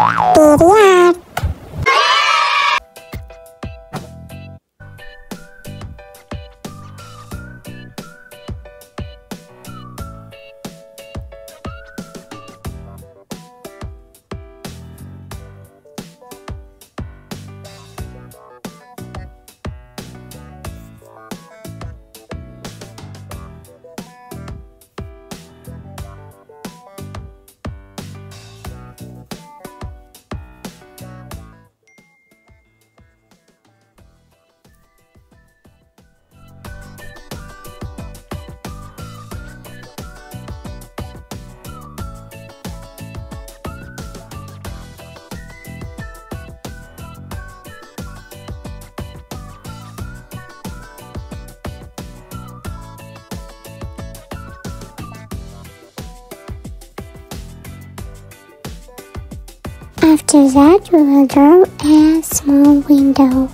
Period. After that, we will draw a small window.